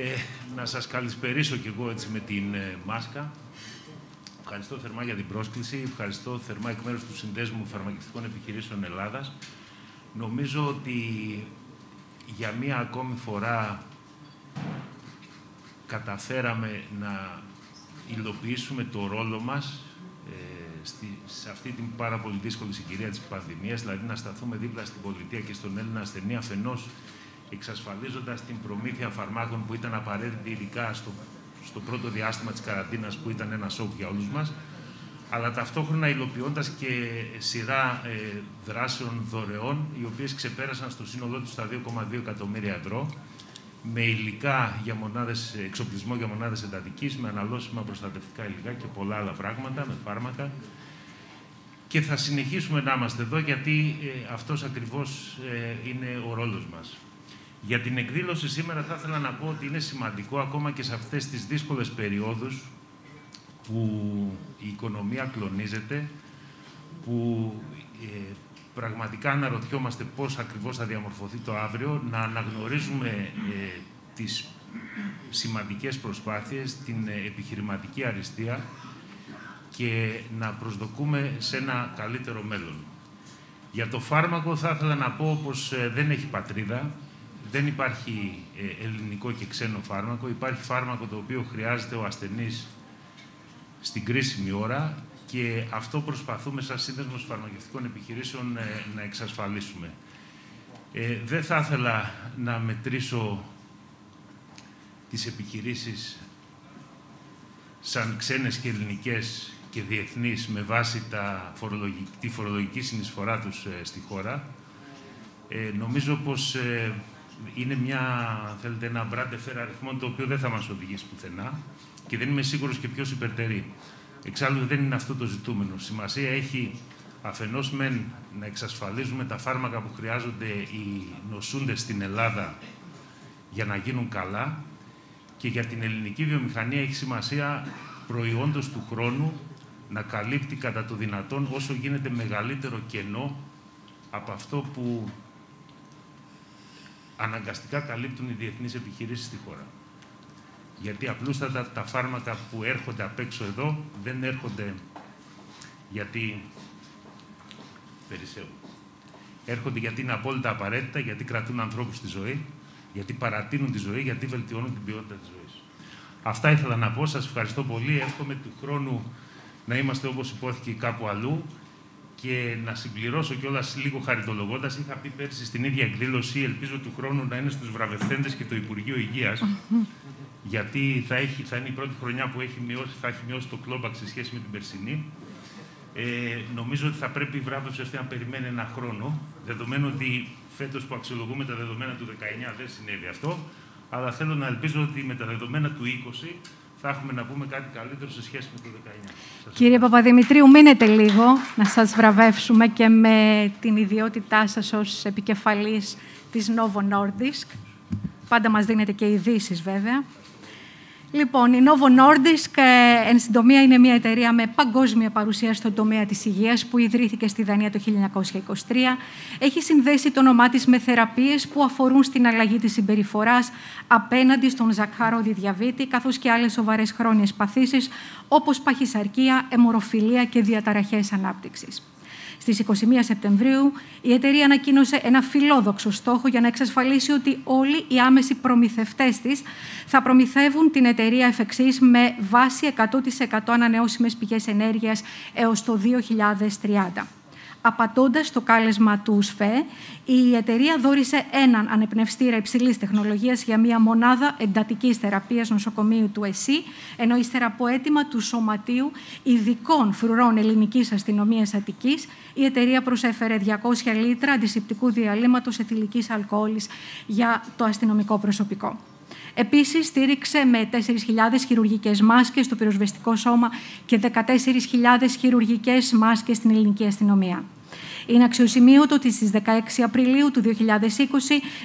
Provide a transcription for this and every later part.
Ε, να σας καλησπερίσω κι εγώ έτσι με την ε, μάσκα. Ευχαριστώ θερμά για την πρόσκληση. Ευχαριστώ θερμά εκ μέρους του Συνδέσμου Φαρμακευτικών Επιχειρήσεων Ελλάδας. Νομίζω ότι για μία ακόμη φορά καταφέραμε να υλοποιήσουμε το ρόλο μας ε, στη, σε αυτή την πάρα πολύ δύσκολη συγκυρία της πανδημίας, δηλαδή να σταθούμε δίπλα στην πολιτεία και στον Έλληνα ασθενή αφενός εξασφαλίζοντας την προμήθεια φαρμάκων που ήταν απαραίτητη ειδικά στο, στο πρώτο διάστημα της καραντίνας που ήταν ένα σοκ για όλους μας, αλλά ταυτόχρονα υλοποιώντας και σειρά ε, δράσεων δωρεών, οι οποίες ξεπέρασαν στο σύνολό τους τα 2,2 εκατομμύρια ευρώ, με υλικά για μονάδες, εξοπλισμό για μονάδες εντατικής, με αναλώσιμα προστατευτικά υλικά και πολλά άλλα πράγματα, με φάρμακα. Και θα συνεχίσουμε να είμαστε εδώ, γιατί ε, αυτός ακριβώς ε, είναι ο ρόλος μας. Για την εκδήλωση σήμερα θα ήθελα να πω ότι είναι σημαντικό, ακόμα και σε αυτές τις δύσκολες περιόδους, που η οικονομία κλονίζεται, που ε, πραγματικά αναρωτιόμαστε πώς ακριβώς θα διαμορφωθεί το αύριο, να αναγνωρίζουμε ε, τις σημαντικές προσπάθειες, την ε, επιχειρηματική αριστεία και να προσδοκούμε σε ένα καλύτερο μέλλον. Για το φάρμακο θα ήθελα να πω πως ε, δεν έχει πατρίδα, δεν υπάρχει ελληνικό και ξένο φάρμακο, υπάρχει φάρμακο το οποίο χρειάζεται ο ασθενής στην κρίσιμη ώρα και αυτό προσπαθούμε σαν Σύνδεσμος Φαρμακευτικών Επιχειρήσεων ε, να εξασφαλίσουμε. Ε, δεν θα ήθελα να μετρήσω τις επιχειρήσεις σαν ξένες και ελληνικές και διεθνείς με βάση τα φορολογική, τη φορολογική συνεισφορά τους ε, στη χώρα. Ε, νομίζω πως ε, είναι μια, θέλετε, ένα μπράντε αριθμό το οποίο δεν θα μας οδηγήσει πουθενά και δεν είμαι σίγουρος και ποιος υπερτερεί. Εξάλλου δεν είναι αυτό το ζητούμενο. Σημασία έχει αφενός μεν να εξασφαλίζουμε τα φάρμακα που χρειάζονται οι νοσούντες στην Ελλάδα για να γίνουν καλά και για την ελληνική βιομηχανία έχει σημασία προϊόντος του χρόνου να καλύπτει κατά το δυνατόν όσο γίνεται μεγαλύτερο κενό από αυτό που αναγκαστικά καλύπτουν οι διεθνείς επιχειρήσεις στη χώρα. Γιατί απλούστατα τα φάρμακα που έρχονται απ' έξω εδώ δεν έρχονται γιατί περισσεύουν. Έρχονται γιατί είναι απόλυτα απαραίτητα, γιατί κρατούν ανθρώπους στη ζωή, γιατί παρατείνουν τη ζωή, γιατί βελτιώνουν την ποιότητα της ζωής. Αυτά ήθελα να πω. Σας ευχαριστώ πολύ. Εύχομαι του χρόνου να είμαστε όπως υπόθηκε κάπου αλλού και να συμπληρώσω κιόλας λίγο χαριτολογώντας. Είχα πει πέρσι στην ίδια εκδήλωση, ελπίζω του χρόνου να είναι στους βραβευθέντες και το Υπουργείο Υγείας, γιατί θα, έχει, θα είναι η πρώτη χρονιά που έχει μειώσει, θα έχει μειώσει το κλόμπαξ σε σχέση με την περσινή. Ε, νομίζω ότι θα πρέπει η βράβευση αυτή να περιμένει ένα χρόνο, δεδομένου ότι φέτος που αξιολογούμε τα δεδομένα του 19 δεν συνέβη αυτό, αλλά θέλω να ελπίζω ότι με τα δεδομένα του 20 θα έχουμε να πούμε κάτι καλύτερο σε σχέση με το 19. Κύριε Παπαδημητρίου, μείνετε λίγο να σας βραβεύσουμε και με την ιδιότητά σας ως επικεφαλής της Novo Nordisk. Πάντα μας δίνετε και ειδήσεις βέβαια. Λοιπόν, η Novo Nordisk, ε, εν συντομία, είναι μια εταιρεία με παγκόσμια παρουσία στον τομέα της υγείας που ιδρύθηκε στη Δανία το 1923. Έχει συνδέσει το όνομά της με θεραπείες που αφορούν στην αλλαγή της συμπεριφοράς απέναντι στον ζακχάρωδη διαβήτη, καθώς και άλλες σοβαρές χρόνιες παθήσεις, όπως παχυσαρκία, αιμορροφιλία και διαταραχές ανάπτυξης. Στις 21 Σεπτεμβρίου, η εταιρεία ανακοίνωσε ένα φιλόδοξο στόχο για να εξασφαλίσει ότι όλοι οι άμεσοι προμηθευτές της θα προμηθεύουν την εταιρεία εφ' εξής με βάση 100% ανανεώσιμες πηγές ενέργειας έως το 2030. Απαντώντα στο κάλεσμα του ΣΦΕ, η εταιρεία δόρισε έναν ανεπνευστήρα υψηλής τεχνολογίας για μια μονάδα εντατικής θεραπείας νοσοκομείου του ΕΣΥ, ενώ ύστερα από αίτημα του Σωματείου Ειδικών Φρουρών Ελληνικής Αστυνομίας Αττικής, η εταιρεία προσέφερε 200 λίτρα αντισηπτικού διαλύματος εθιλικής αλκοόλης για το αστυνομικό προσωπικό. Επίσης, στήριξε με 4.000 χειρουργικές μάσκες στο πυροσβεστικό σώμα και 14.000 χειρουργικές μάσκες στην ελληνική αστυνομία. Είναι αξιοσημείωτο ότι στις 16 Απριλίου του 2020,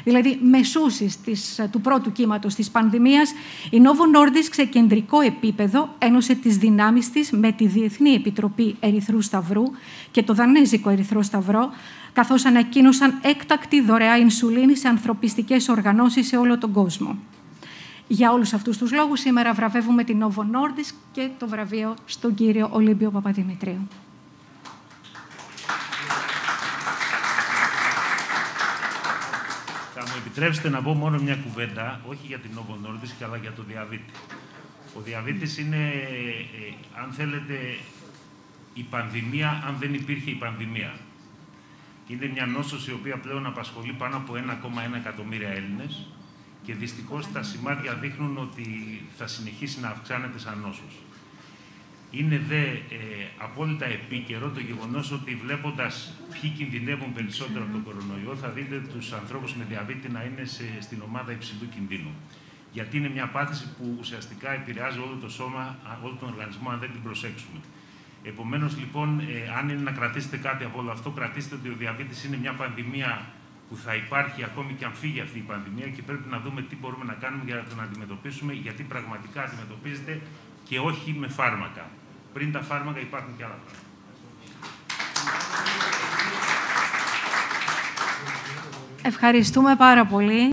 δηλαδή μεσούσεις της, του πρώτου κύματος της πανδημίας, η Novo Nordisk σε κεντρικό επίπεδο ένωσε τις δυνάμεις της με τη Διεθνή Επιτροπή Ερυθρού Σταυρού και το Δανέζικο Ερυθρό Σταυρό, καθώς ανακοίνωσαν έκτακτη δωρεά ινσουλίνης σε ανθρωπιστικές οργανώσεις σε όλο τον κόσμο. Για όλους αυτούς τους λόγους, σήμερα βραβεύουμε την Novo Nordisk και το βραβείο στον κύριο Ολύμπιο Παπαδημητρίου. Θα μου επιτρέψετε να πω μόνο μια κουβέντα, όχι για την Novo Nordisk, αλλά για το διαβήτη. Ο διαβήτης είναι, ε, αν θέλετε, η πανδημία, αν δεν υπήρχε η πανδημία. Είναι μια νόσος η οποία πλέον απασχολεί πάνω από 1,1 εκατομμύρια Έλληνες και δυστυχώς τα σημάδια δείχνουν ότι θα συνεχίσει να αυξάνεται σαν νόσος. Είναι δε ε, απόλυτα επίκαιρο το γεγονός ότι βλέποντας ποιοι κινδυνεύουν περισσότερο από τον κορονοϊό, θα δείτε τους ανθρώπους με διαβήτη να είναι σε, στην ομάδα υψηλού κινδύνου. Γιατί είναι μια πάθηση που ουσιαστικά επηρεάζει όλο το σώμα, όλο τον οργανισμό, αν δεν την προσέξουμε. Επομένως, λοιπόν, ε, αν είναι να κρατήσετε κάτι από όλο αυτό, κρατήστε ότι ο διαβήτης είναι μια πανδημία που θα υπάρχει ακόμη και αν φύγει αυτή η πανδημία και πρέπει να δούμε τι μπορούμε να κάνουμε για να τον αντιμετωπίσουμε, γιατί πραγματικά αντιμετωπίζεται και όχι με φάρμακα. Πριν τα φάρμακα υπάρχουν και άλλα πράγματα. Ευχαριστούμε πάρα πολύ.